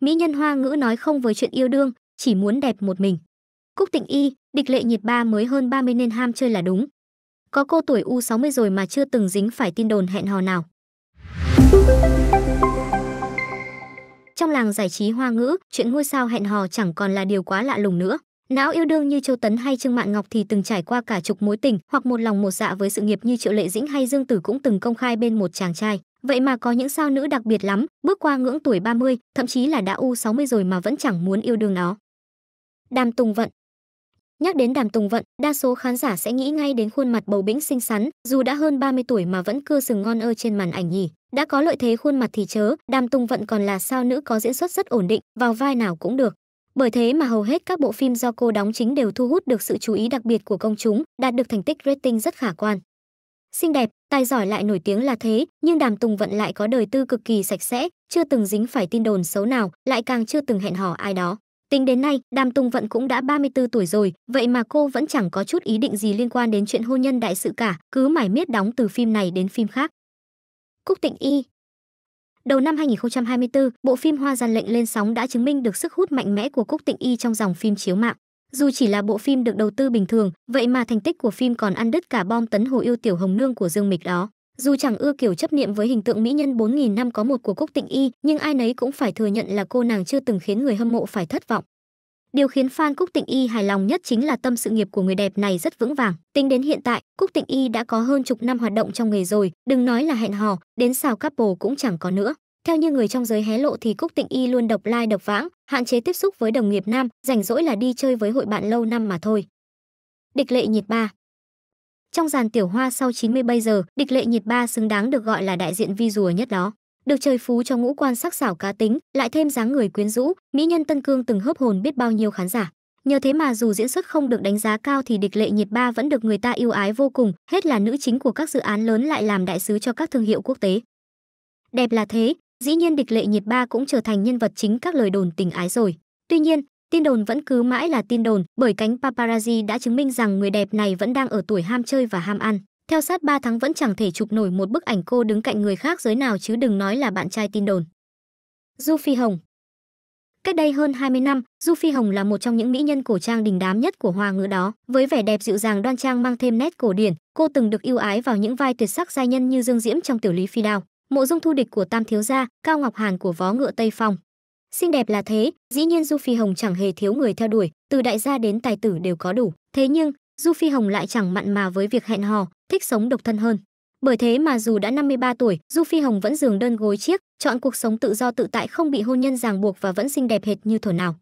Mỹ nhân hoa ngữ nói không với chuyện yêu đương, chỉ muốn đẹp một mình. Cúc Tịnh Y, địch lệ nhiệt ba mới hơn 30 nên ham chơi là đúng. Có cô tuổi U60 rồi mà chưa từng dính phải tin đồn hẹn hò nào. Trong làng giải trí hoa ngữ, chuyện ngôi sao hẹn hò chẳng còn là điều quá lạ lùng nữa. Não yêu đương như Châu Tấn hay Trương Mạn Ngọc thì từng trải qua cả chục mối tình hoặc một lòng một dạ với sự nghiệp như Triệu Lệ Dĩnh hay Dương Tử cũng từng công khai bên một chàng trai. Vậy mà có những sao nữ đặc biệt lắm, bước qua ngưỡng tuổi 30, thậm chí là đã U60 rồi mà vẫn chẳng muốn yêu đương nó. Đàm Tùng Vận Nhắc đến Đàm Tùng Vận, đa số khán giả sẽ nghĩ ngay đến khuôn mặt bầu bĩnh xinh xắn, dù đã hơn 30 tuổi mà vẫn cưa sừng ngon ơ trên màn ảnh nhỉ. Đã có lợi thế khuôn mặt thì chớ, Đàm Tùng Vận còn là sao nữ có diễn xuất rất ổn định, vào vai nào cũng được. Bởi thế mà hầu hết các bộ phim do cô đóng chính đều thu hút được sự chú ý đặc biệt của công chúng, đạt được thành tích rating rất khả quan. Xinh đẹp, tài giỏi lại nổi tiếng là thế, nhưng Đàm Tùng Vận lại có đời tư cực kỳ sạch sẽ, chưa từng dính phải tin đồn xấu nào, lại càng chưa từng hẹn hò ai đó. Tính đến nay, Đàm Tùng Vận cũng đã 34 tuổi rồi, vậy mà cô vẫn chẳng có chút ý định gì liên quan đến chuyện hôn nhân đại sự cả, cứ mải miết đóng từ phim này đến phim khác. Cúc Tịnh Y Đầu năm 2024, bộ phim Hoa gian lệnh lên sóng đã chứng minh được sức hút mạnh mẽ của Cúc Tịnh Y trong dòng phim chiếu mạng. Dù chỉ là bộ phim được đầu tư bình thường, vậy mà thành tích của phim còn ăn đứt cả bom tấn hồ yêu tiểu hồng nương của Dương Mịch đó. Dù chẳng ưa kiểu chấp niệm với hình tượng mỹ nhân 4000 năm có một của Cúc Tịnh Y, nhưng ai nấy cũng phải thừa nhận là cô nàng chưa từng khiến người hâm mộ phải thất vọng. Điều khiến fan Cúc Tịnh Y hài lòng nhất chính là tâm sự nghiệp của người đẹp này rất vững vàng. Tính đến hiện tại, Cúc Tịnh Y đã có hơn chục năm hoạt động trong nghề rồi, đừng nói là hẹn hò, đến xào couple cũng chẳng có nữa. Theo như người trong giới hé lộ thì Cúc Tịnh Y luôn độc lai like độc vãng, hạn chế tiếp xúc với đồng nghiệp nam, rảnh rỗi là đi chơi với hội bạn lâu năm mà thôi. Địch Lệ Nhiệt Ba Trong dàn tiểu hoa sau 90 bây giờ, Địch Lệ Nhiệt Ba xứng đáng được gọi là đại diện vi rùa nhất đó. Được trời phú cho ngũ quan sắc sảo cá tính, lại thêm dáng người quyến rũ, mỹ nhân Tân Cương từng hớp hồn biết bao nhiêu khán giả. Nhờ thế mà dù diễn xuất không được đánh giá cao thì Địch Lệ Nhiệt Ba vẫn được người ta yêu ái vô cùng, hết là nữ chính của các dự án lớn lại làm đại sứ cho các thương hiệu quốc tế. Đẹp là thế, dĩ nhiên địch lệ nhiệt ba cũng trở thành nhân vật chính các lời đồn tình ái rồi. Tuy nhiên, tin đồn vẫn cứ mãi là tin đồn, bởi cánh paparazzi đã chứng minh rằng người đẹp này vẫn đang ở tuổi ham chơi và ham ăn. Theo sát 3 tháng vẫn chẳng thể chụp nổi một bức ảnh cô đứng cạnh người khác giới nào chứ đừng nói là bạn trai tin đồn. Du Phi Hồng Cách đây hơn 20 năm, Du Phi Hồng là một trong những mỹ nhân cổ trang đình đám nhất của hoa ngữ đó. Với vẻ đẹp dịu dàng đoan trang mang thêm nét cổ điển, cô từng được yêu ái vào những vai tuyệt sắc giai nhân như Dương Diễm trong tiểu lý phi đao mộ dung thu địch của tam thiếu gia cao ngọc hàn của vó ngựa tây phong. Xinh đẹp là thế dĩ nhiên du phi hồng chẳng hề thiếu người theo đuổi từ đại gia đến tài tử đều có đủ. Thế nhưng du phi hồng lại chẳng mặn mà với việc hẹn hò thích sống độc thân hơn. Bởi thế mà dù đã 53 tuổi, Du Phi Hồng vẫn giường đơn gối chiếc, chọn cuộc sống tự do tự tại không bị hôn nhân ràng buộc và vẫn xinh đẹp hệt như thuở nào.